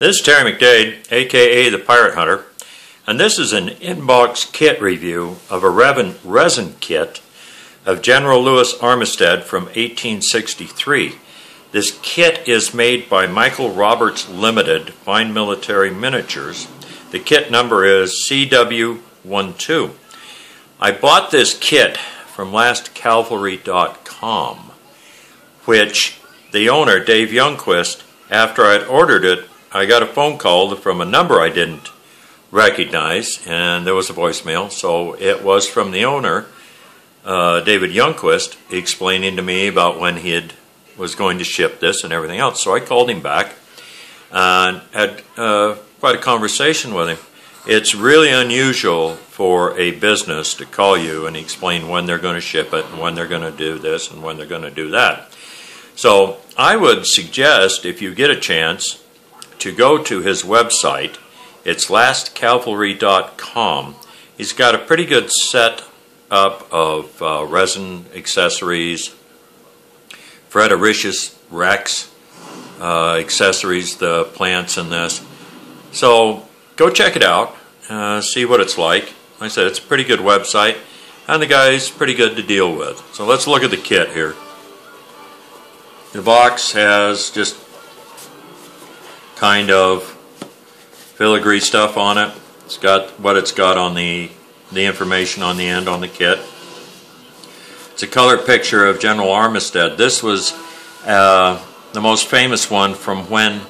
This is Terry McDade, aka the Pirate Hunter, and this is an inbox kit review of a resin kit of General Lewis Armistead from 1863. This kit is made by Michael Roberts Limited Fine Military Miniatures. The kit number is CW12. I bought this kit from lastcavalry.com, which the owner, Dave Youngquist, after I'd ordered it, I got a phone call from a number I didn't recognize, and there was a voicemail. So it was from the owner, uh, David Youngquist, explaining to me about when he had, was going to ship this and everything else. So I called him back and had uh, quite a conversation with him. It's really unusual for a business to call you and explain when they're going to ship it and when they're going to do this and when they're going to do that. So I would suggest if you get a chance to go to his website. It's lastcavalry.com. He's got a pretty good set up of uh, resin accessories, Fred Rex uh, accessories, the plants in this. So go check it out, uh, see what it's like. Like I said, it's a pretty good website, and the guy's pretty good to deal with. So let's look at the kit here. The box has just kind of filigree stuff on it. It's got what it's got on the, the information on the end on the kit. It's a color picture of General Armistead. This was uh, the most famous one from when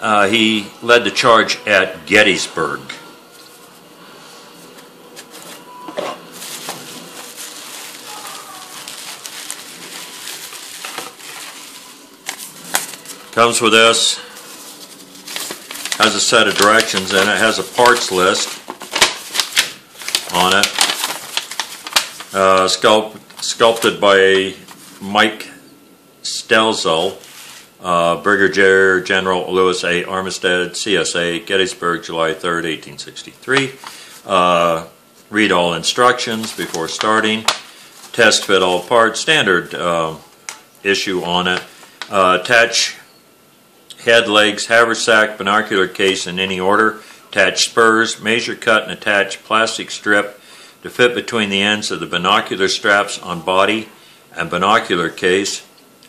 uh, he led the charge at Gettysburg. Comes with this has a set of directions and it has a parts list on it. Uh, sculpt, sculpted by Mike Stelzel, uh, Brigadier General Lewis A. Armistead, CSA, Gettysburg, July 3rd, 1863. Uh, read all instructions before starting. Test fit all parts. Standard uh, issue on it. Uh, attach head, legs, haversack, binocular case in any order, attach spurs, measure cut and attach plastic strip to fit between the ends of the binocular straps on body and binocular case,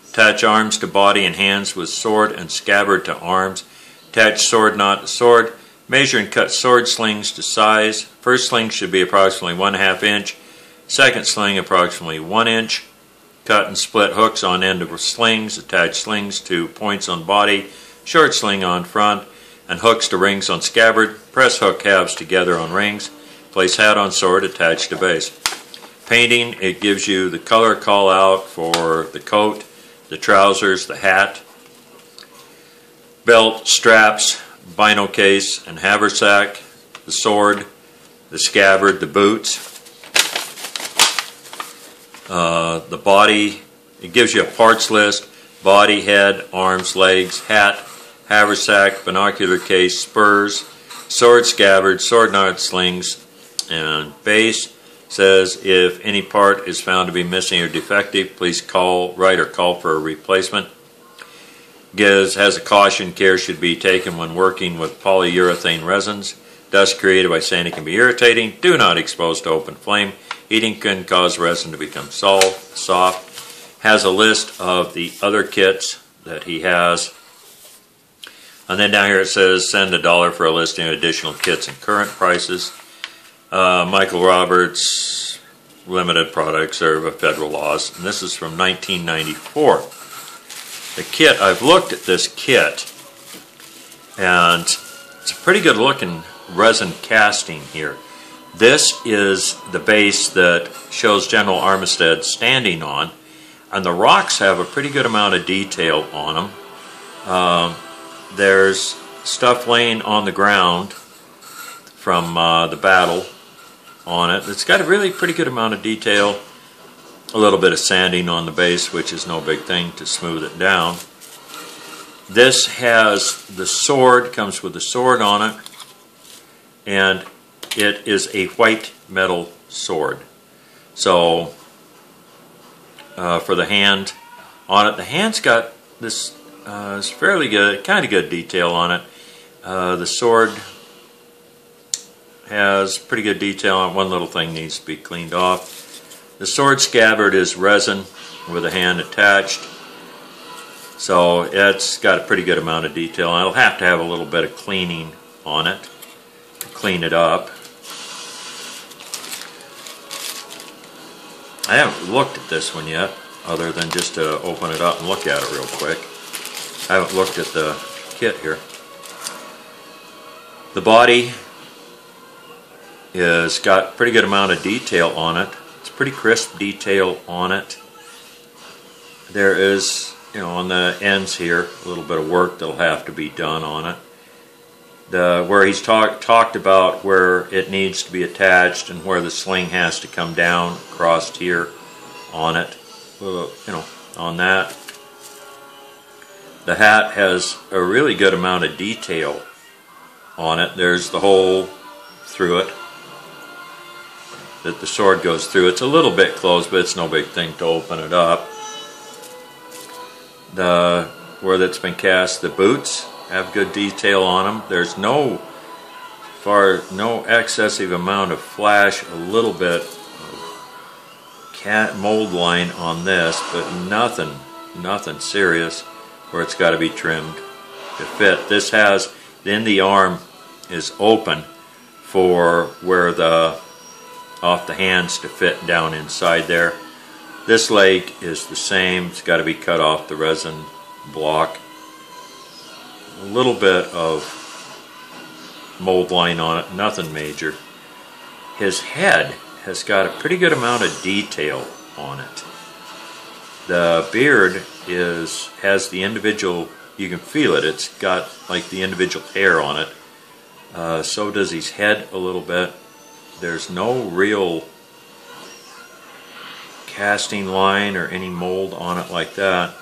attach arms to body and hands with sword and scabbard to arms, attach sword knot to sword, measure and cut sword slings to size. First sling should be approximately one half inch, second sling approximately one inch. Cut and split hooks on end of slings, attach slings to points on body, short sling on front, and hooks to rings on scabbard. Press hook halves together on rings. Place hat on sword attached to base. Painting, it gives you the color call out for the coat, the trousers, the hat, belt, straps, bino case, and haversack, the sword, the scabbard, the boots, uh, the body. It gives you a parts list, body, head, arms, legs, hat, haversack, binocular case, spurs, sword scabbard, sword knot slings, and base. Says if any part is found to be missing or defective, please call, write, or call for a replacement. Gives has a caution care should be taken when working with polyurethane resins. Dust created by sanding can be irritating. Do not expose to open flame. Heating can cause resin to become soft. Has a list of the other kits that he has and then down here it says send a dollar for a listing of additional kits and current prices. Uh, Michael Roberts, limited products serve federal laws. And this is from 1994. The kit, I've looked at this kit and it's a pretty good looking resin casting here. This is the base that shows General Armistead standing on and the rocks have a pretty good amount of detail on them. Um, there's stuff laying on the ground from uh, the battle on it. It's got a really pretty good amount of detail. A little bit of sanding on the base, which is no big thing to smooth it down. This has the sword, comes with the sword on it, and it is a white metal sword. So, uh, for the hand on it, the hand's got this uh, fairly good, kind of good detail on it. Uh, the sword has pretty good detail on one little thing needs to be cleaned off. The sword scabbard is resin with a hand attached. So it's got a pretty good amount of detail. I'll have to have a little bit of cleaning on it clean it up. I haven't looked at this one yet, other than just to open it up and look at it real quick. I haven't looked at the kit here. The body is got pretty good amount of detail on it. It's pretty crisp detail on it. There is, you know, on the ends here, a little bit of work that'll have to be done on it. The where he's talked talked about where it needs to be attached and where the sling has to come down across here on it. you know, on that. The hat has a really good amount of detail on it. There's the hole through it that the sword goes through. It's a little bit closed, but it's no big thing to open it up. The where that's been cast, the boots have good detail on them. There's no far no excessive amount of flash, a little bit of cat mold line on this, but nothing nothing serious where it's got to be trimmed to fit. This has then the arm is open for where the off the hands to fit down inside there. This leg is the same. It's got to be cut off the resin block. A little bit of mold line on it, nothing major. His head has got a pretty good amount of detail on it. The beard is has the individual, you can feel it, it's got like the individual hair on it. Uh, so does his head a little bit. There's no real casting line or any mold on it like that.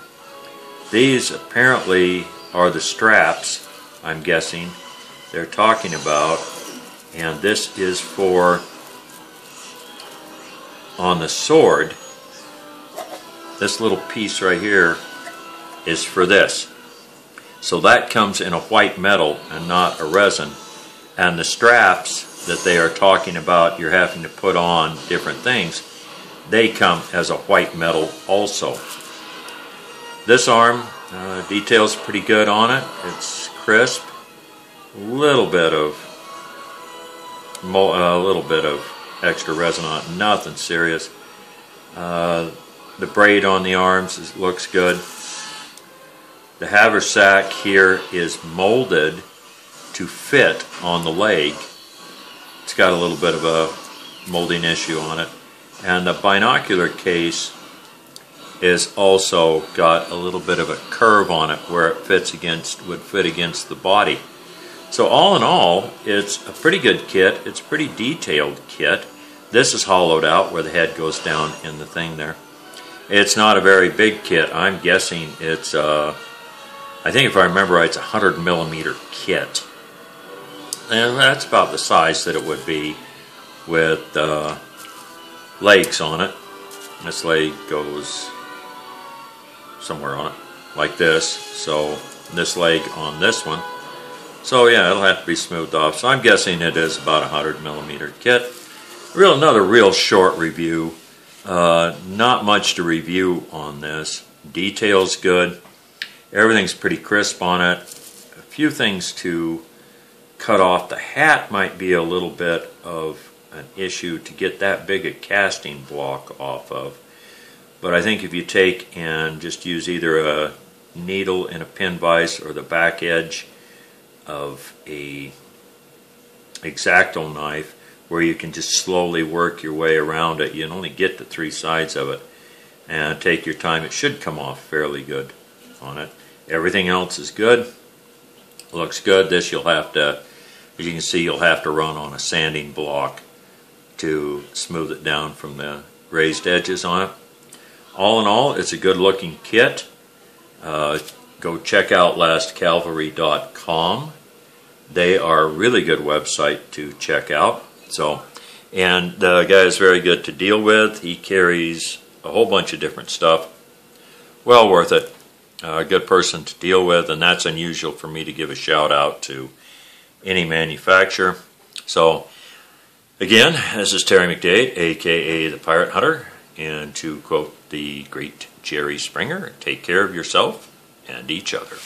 These apparently are the straps, I'm guessing, they're talking about. And this is for on the sword. This little piece right here is for this. So that comes in a white metal and not a resin. And the straps that they are talking about you're having to put on different things, they come as a white metal also. This arm, uh, details pretty good on it. It's crisp. A little bit of a little bit of extra resin on it. Nothing serious. Uh, the braid on the arms is, looks good. The haversack here is molded to fit on the leg. It's got a little bit of a molding issue on it. And the binocular case is also got a little bit of a curve on it where it fits against would fit against the body. So all in all, it's a pretty good kit. It's a pretty detailed kit. This is hollowed out where the head goes down in the thing there. It's not a very big kit. I'm guessing it's, uh, I think if I remember right, it's a 100 millimeter kit. And that's about the size that it would be with uh, legs on it. This leg goes somewhere on it, like this. So this leg on this one. So yeah, it'll have to be smoothed off. So I'm guessing it is about a 100 millimeter kit. Real another real short review. Uh, not much to review on this. Details good. Everything's pretty crisp on it. A few things to cut off. The hat might be a little bit of an issue to get that big a casting block off of. But I think if you take and just use either a needle in a pin vise or the back edge of a X-Acto knife, where you can just slowly work your way around it. You can only get the three sides of it. And take your time. It should come off fairly good on it. Everything else is good. Looks good. This you'll have to, as you can see, you'll have to run on a sanding block to smooth it down from the raised edges on it all in all, it's a good looking kit. Uh, go check out LastCalvary.com. They are a really good website to check out. So, and the guy is very good to deal with. He carries a whole bunch of different stuff. Well worth it. Uh, a good person to deal with, and that's unusual for me to give a shout out to any manufacturer. So, again, this is Terry McDade, aka the Pirate Hunter. And to quote the great Jerry Springer, take care of yourself and each other.